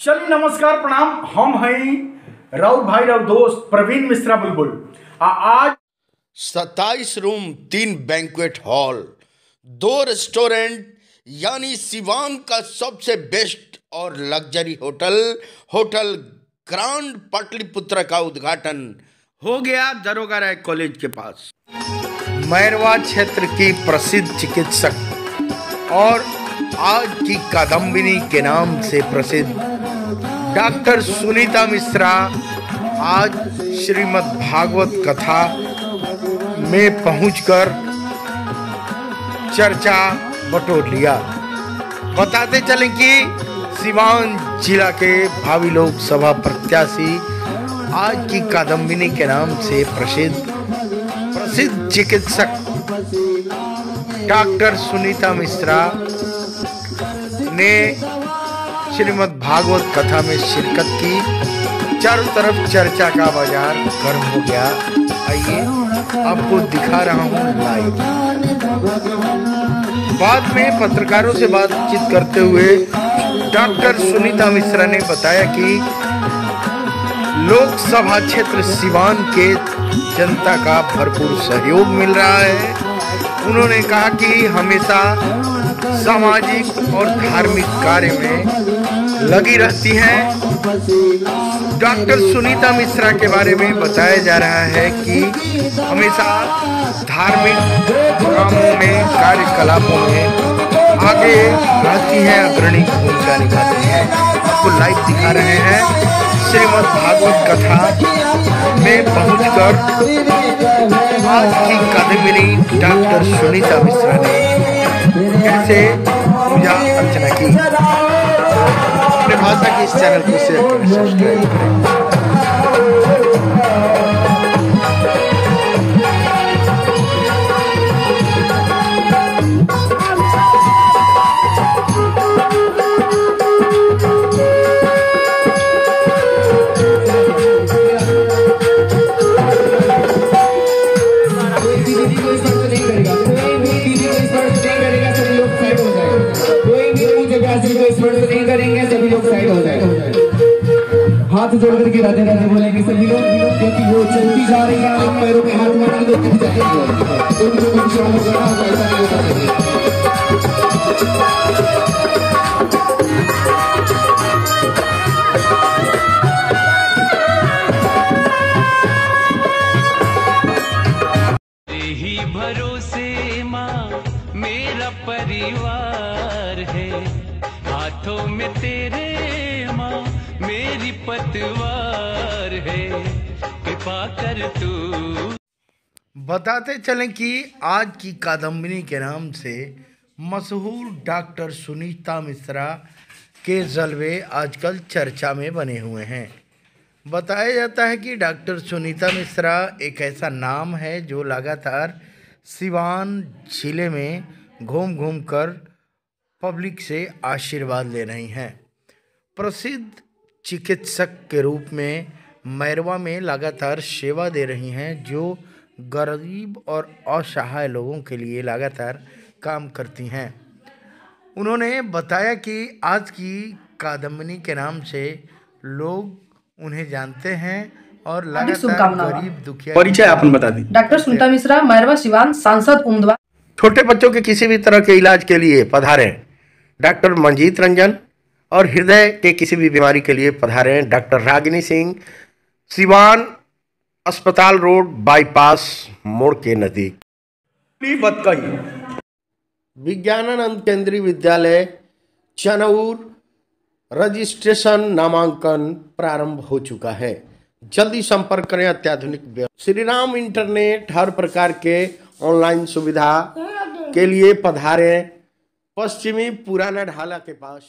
चलिए नमस्कार, प्रणाम। हम हैं राउत भाई राउत दोस्त, प्रवीण मिश्रा बुलबुल। आज सत्ताईस रूम, तीन बैंक्वेट हॉल दो रेस्टोरेंट यानी सिवान का सबसे बेस्ट और luxury hotel hotel grand Patliputra का उद्घाटन हो गया दरोगा राय कॉलेज के पास। मैरवा क्षेत्र की प्रसिद्ध चिकित्सक और आज की कादम्बिनी के नाम से प्रसिद्ध डॉक्टर सुनीता मिश्रा, आज श्रीमद् भागवत कथा में पहुंचकर चर्चा बटोर लिया। बताते चलें कि सिवान जिला के भावी लोकसभा प्रत्याशी, आज की कादम्बिनी के नाम से प्रसिद्ध प्रसिद्ध चिकित्सक डॉक्टर सुनीता मिश्रा ने श्रीमद् भागवत कथा में शिरकत की। चारों तरफ़ चर्चा का बाज़ार गर्म हो गया। आइए, आपको दिखा रहा हूँ लाइव बाद में पत्रकारों से बातचीत करते हुए डॉक्टर सुनीता मिश्रा ने बताया कि लोकसभा क्षेत्र सिवान के जनता का भरपूर सहयोग मिल रहा है। उन्होंने कहा कि हमेशा सामाजिक और धार्मिक कार्य में लगी रहती हैं। डॉक्टर सुनीता मिश्रा के बारे में बताया जा रहा है कि हमेशा धार्मिक कामों में, कार्यकलापों में आगे रहती हैं, अग्रणी भूमिका निभाती हैं। आपको लाइव दिखा रहे हैं। श्रीमद् भागवत कथा में पहुंचकर आज की कादम्बिनी डॉक्टर सुनीता मिश्रा ने। कैसे पूजा अर्चना की? अपने भाषा के इस चैनल को शेयर करें सब्सक्राइब करें। हाथ जोड़ करके राधे राधे बोलेंगे सभी लोग, क्योंकि वो चलती जा रही है आप पैरों पे हाथ मारेंगे तो भरोसे माँ, मेरा परिवार है। हाथों में तेरे माँ मेरी पतवार है, कृपा कर तू। बताते चलें कि आज की कादम्बिनी के नाम से मशहूर डॉक्टर सुनीता मिश्रा के जलवे आजकल चर्चा में बने हुए हैं। बताया जाता है कि डॉक्टर सुनीता मिश्रा एक ऐसा नाम है जो लगातार सिवान ज़िले में घूम घूम कर पब्लिक से आशीर्वाद ले रही हैं। प्रसिद्ध चिकित्सक के रूप में मैरवा में लगातार सेवा दे रही हैं जो गरीब और असहाय लोगों के लिए लगातार काम करती हैं। उन्होंने बताया कि आज की कादम्बनी के नाम से लोग उन्हें जानते हैं और लगातार गरीब दुखिया परिचय अपन बता दी डॉक्टर सुनीता मिश्रा मैरवा सिवान सांसद उम्मीदवार छोटे बच्चों के किसी भी तरह के इलाज के लिए पधारे। डॉक्टर मंजीत रंजन और हृदय के किसी भी बीमारी के लिए पधारें डॉक्टर रागिनी सिंह सिवान अस्पताल रोड बाईपास मोड़ के नज़दीक। विज्ञानानंद केंद्रीय विद्यालय चनौर रजिस्ट्रेशन नामांकन प्रारंभ हो चुका है। जल्दी संपर्क करें अत्याधुनिक श्री राम इंटरनेट हर प्रकार के ऑनलाइन सुविधा के लिए पधारें पश्चिमी पुराना ढाला के पास